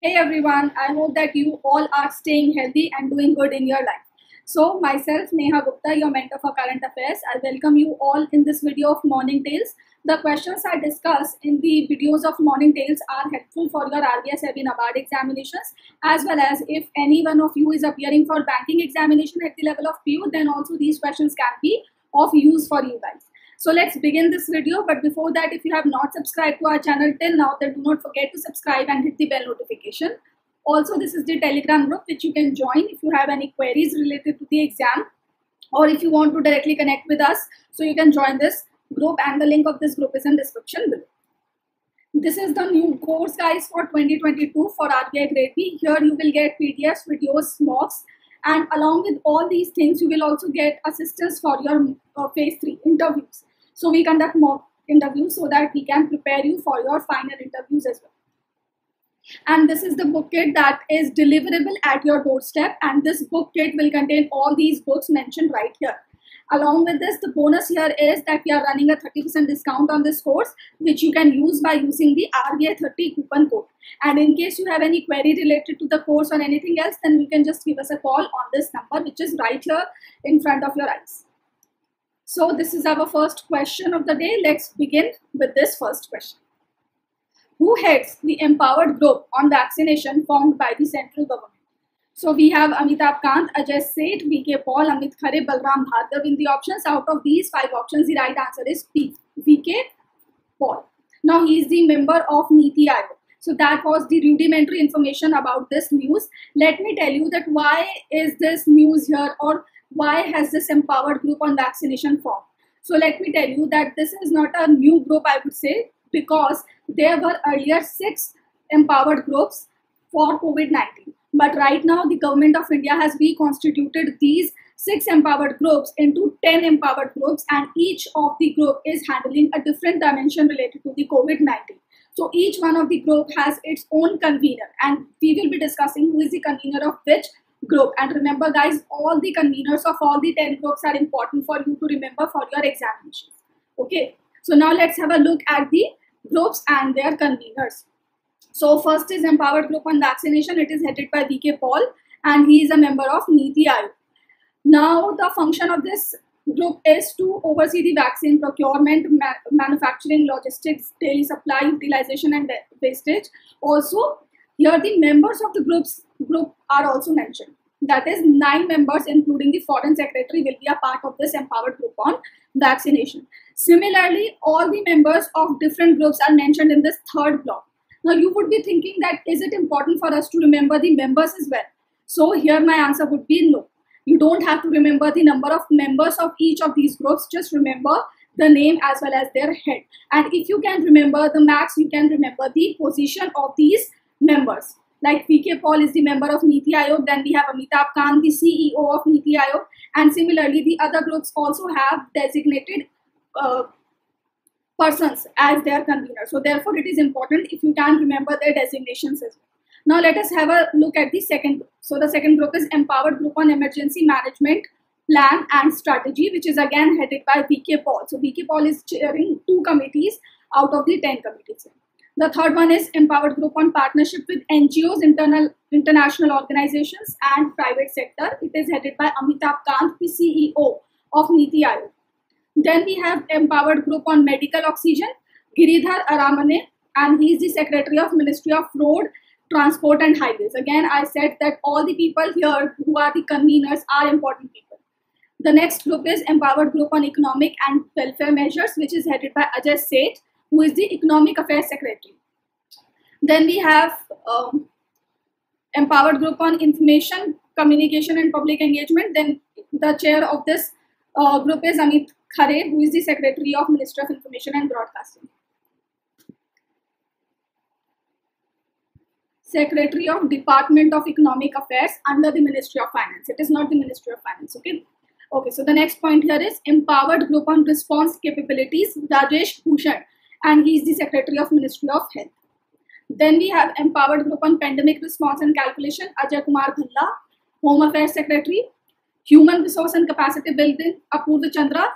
Hey everyone, I hope that you all are staying healthy and doing good in your life. So, myself Neha Gupta, your mentor for current affairs, I welcome you all in this video of Morning Tales. The questions I discuss in the videos of Morning Tales are helpful for your RBI SEBI NABARD examinations as well as if any one of you is appearing for banking examination at the level of PU, then also these questions can be of use for you guys. So let's begin this video. But before that, if you have not subscribed to our channel till now, then do not forget to subscribe and hit the bell notification. Also, this is the Telegram group which you can join if you have any queries related to the exam or if you want to directly connect with us. So you can join this group and the link of this group is in description below. This is the new course guys for 2022 for RBI Grade B. Here you will get PDFs, videos, mocks and along with all these things you will also get assistance for your uh, phase 3 interviews so we conduct mock interviews so that we can prepare you for your final interviews as well. And this is the book kit that is deliverable at your doorstep. And this book kit will contain all these books mentioned right here. Along with this, the bonus here is that we are running a 30% discount on this course, which you can use by using the RBI 30 coupon code. And in case you have any query related to the course or anything else, then you can just give us a call on this number, which is right here in front of your eyes. So this is our first question of the day. Let's begin with this first question. Who heads the empowered group on vaccination formed by the central government? So we have Amitabh Kant, Ajay Seth, VK Paul, Amit Khare, Balram Bhargav in the options. Out of these five options, the right answer is P, VK Paul. Now he is the member of Niti Aayog. So that was the rudimentary information about this news. Let me tell you that why is this news here or why has this empowered group on vaccination formed? So let me tell you that this is not a new group, I would say, because there were earlier six empowered groups for COVID-19. But right now, the government of India has reconstituted these six empowered groups into 10 empowered groups, and each of the group is handling a different dimension related to the COVID-19. So each one of the group has its own convener, and we will be discussing who is the convener of which group. And remember guys, all the conveners of all the 10 groups are important for you to remember for your examinations. Okay, so now let's have a look at the groups and their conveners. So first is Empowered Group on Vaccination. It is headed by VK Paul and he is a member of Niti Aayog. Now the function of this group is to oversee the vaccine procurement, ma manufacturing, logistics, daily supply, utilization and wastage. Also, here the members of the groups group are also mentioned. That is nine members including the foreign secretary will be a part of this empowered group on vaccination. Similarly, all the members of different groups are mentioned in this third block. Now you would be thinking that is it important for us to remember the members as well? So here my answer would be no. You don't have to remember the number of members of each of these groups. Just remember the name as well as their head. And if you can remember the max, you can remember the position of these members. Like VK Paul is the member of Niti Aayog, then we have Amitabh Kant, the CEO of Niti Aayog, and similarly the other groups also have designated uh, persons as their convener. So therefore it is important if you can remember their designations as well. Now let us have a look at the second group. So the second group is Empowered Group on Emergency Management Plan and Strategy, which is again headed by VK Paul. So VK Paul is chairing two committees out of the 10 committees. The third one is Empowered Group on partnership with NGOs, internal, international organizations and private sector. It is headed by Amitabh Kant, the CEO of Niti Aayog. Then we have Empowered Group on medical oxygen, Giridhar Aramane, and he is the Secretary of Ministry of Road, Transport and Highways. Again, I said that all the people here who are the conveners are important people. The next group is Empowered Group on Economic and Welfare Measures, which is headed by Ajay Seth who is the Economic Affairs Secretary. Then we have um, Empowered Group on Information, Communication and Public Engagement. Then the chair of this uh, group is Amit Khare, who is the Secretary of Ministry of Information and Broadcasting. Secretary of Department of Economic Affairs under the Ministry of Finance. It is not the Ministry of Finance, okay? Okay, so the next point here is Empowered Group on Response Capabilities, Rajesh Bhushan and he is the Secretary of Ministry of Health. Then we have Empowered Group on Pandemic Response and Calculation, Ajay Kumar Bhalla, Home Affairs Secretary, Human Resource and Capacity Building, Apurva Chandra,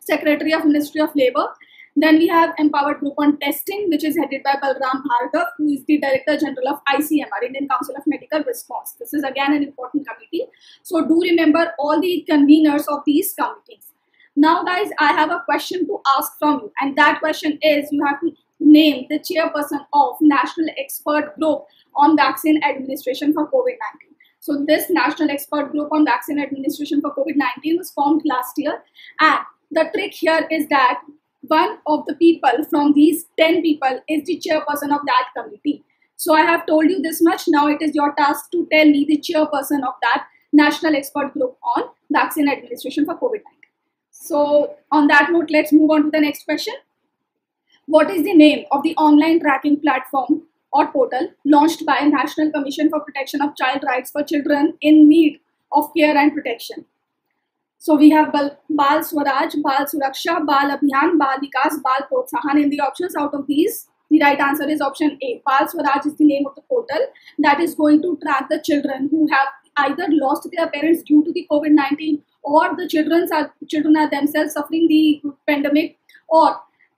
Secretary of Ministry of Labour, Then we have Empowered Group on Testing, which is headed by Balram Bhargav, who is the Director General of ICMR, Indian Council of Medical Response. This is again an important committee. So do remember all the conveners of these committees. Now guys, I have a question to ask from you and that question is you have to name the chairperson of National Expert Group on Vaccine Administration for COVID-19. So this National Expert Group on Vaccine Administration for COVID-19 was formed last year and the trick here is that one of the people from these 10 people is the chairperson of that committee. So I have told you this much. Now it is your task to tell me the chairperson of that National Expert Group on Vaccine Administration for COVID-19. So on that note, let's move on to the next question. What is the name of the online tracking platform or portal launched by National Commission for Protection of Child Rights for Children in need of care and protection? So we have Bal, Bal Swaraj, Bal Suraksha, Bal Abhiyan, Bal Vikas, Bal Protsahan in the options. Out of these, the right answer is option A. Bal Swaraj is the name of the portal that is going to track the children who have either lost their parents due to the COVID-19 or the children are children are themselves suffering the pandemic or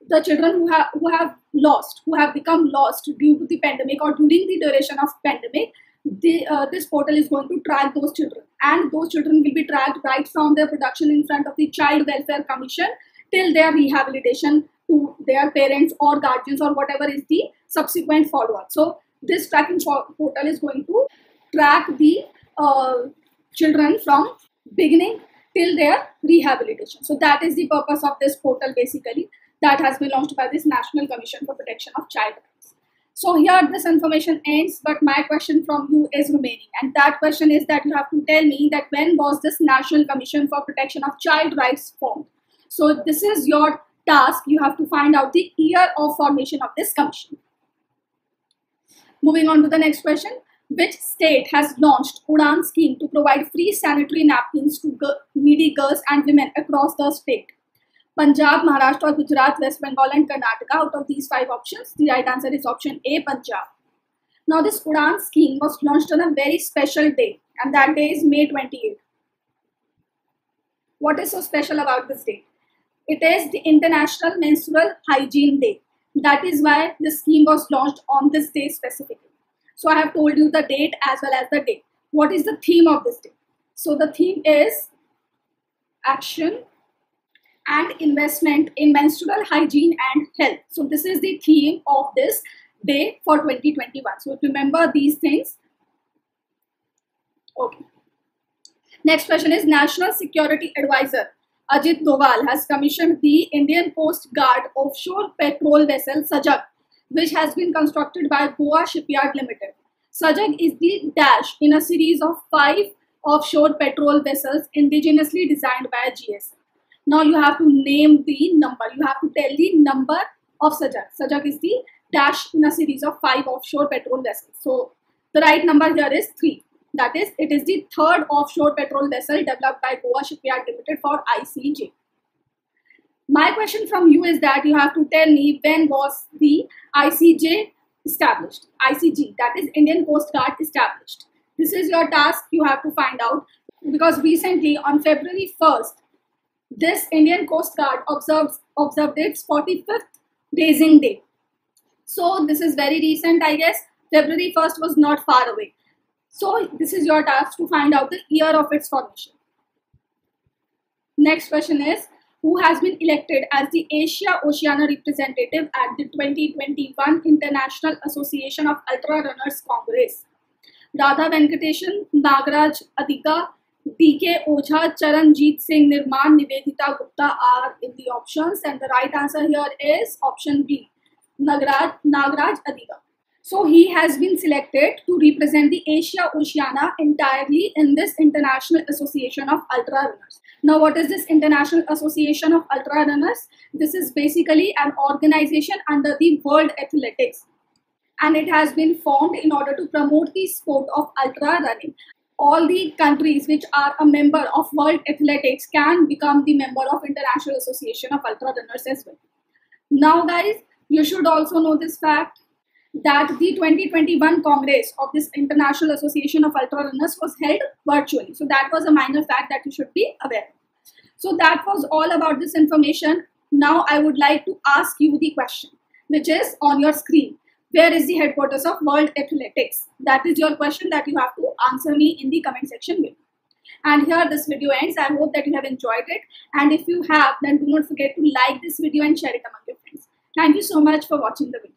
the children who have who have lost who have become lost due to the pandemic or during the duration of pandemic the, uh, this portal is going to track those children. And those children will be tracked right from their production in front of the child welfare commission till their rehabilitation to their parents or guardians or whatever is the subsequent follow-up. So this tracking portal is going to track the uh, children from beginning till their rehabilitation. So that is the purpose of this portal basically that has been launched by this National Commission for Protection of Child Rights. So here this information ends but my question from you is remaining and that question is that you have to tell me that when was this National Commission for Protection of Child Rights formed. So this is your task you have to find out the year of formation of this commission. Moving on to the next question which state has launched Udaan scheme to provide free sanitary napkins to needy girls and women across the state? Punjab, Maharashtra, Gujarat, West Bengal and Karnataka. Out of these five options, the right answer is option A, Punjab. Now this Udaan scheme was launched on a very special day and that day is May 28. What is so special about this day? It is the International Menstrual Hygiene Day. That is why the scheme was launched on this day specifically. So I have told you the date as well as the day. What is the theme of this day? So the theme is action and investment in menstrual hygiene and health. So this is the theme of this day for 2021. So remember these things. Okay. Next question is National Security Advisor Ajit Doval has commissioned the Indian Coast Guard offshore patrol vessel Sajag which has been constructed by Goa Shipyard Limited. Sajag is the dash in a series of five offshore patrol vessels indigenously designed by GS. Now you have to name the number. You have to tell the number of Sajag. Sajag is the dash in a series of five offshore patrol vessels. So the right number here is 3. That is, it is the third offshore patrol vessel developed by Goa Shipyard Limited for ICJ. My question from you is that you have to tell me when was the ICJ established? ICG, that is Indian Coast Guard established. This is your task you have to find out because recently on February 1st, this Indian Coast Guard observed, observed its 45th raising day. So this is very recent, I guess. February 1st was not far away. So this is your task to find out the year of its formation. Next question is, who has been elected as the Asia Oceania representative at the 2021 International Association of Ultra Runners Congress. Radha Venkateshan, Nagraj Adiga, DK Ojha, Charanjit Singh Nirman, Nivedita Gupta are in the options and the right answer here is option B, Nagraj, Nagraj Adiga. So he has been selected to represent the Asia Oceania entirely in this International Association of Ultra Runners. Now, what is this International Association of Ultra Runners? This is basically an organization under the World Athletics and it has been formed in order to promote the sport of ultra running. All the countries which are a member of World Athletics can become the member of International Association of Ultra Runners as well. Now guys, you should also know this fact that the 2021 Congress of this International Association of Ultra Runners was held virtually. So that was a minor fact that you should be aware. So that was all about this information. Now I would like to ask you the question, which is on your screen. Where is the headquarters of World Athletics? That is your question that you have to answer me in the comment section below. And here this video ends. I hope that you have enjoyed it. And if you have, then do not forget to like this video and share it among your friends. Thank you so much for watching the video.